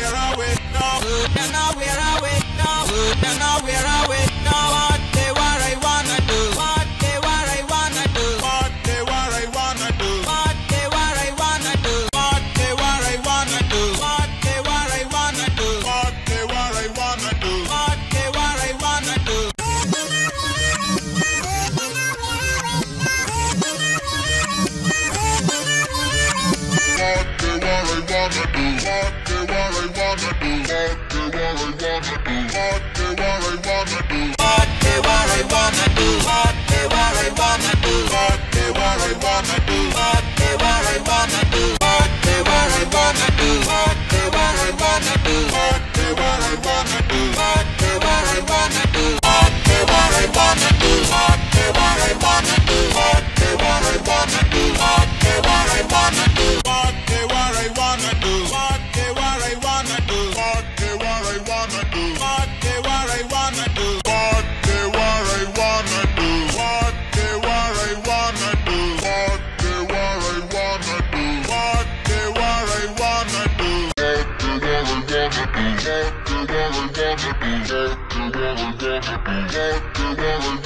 we're awake now. Now we're away now. Now we're away. Be there, do what we want to be there, do what we want to be there, do what we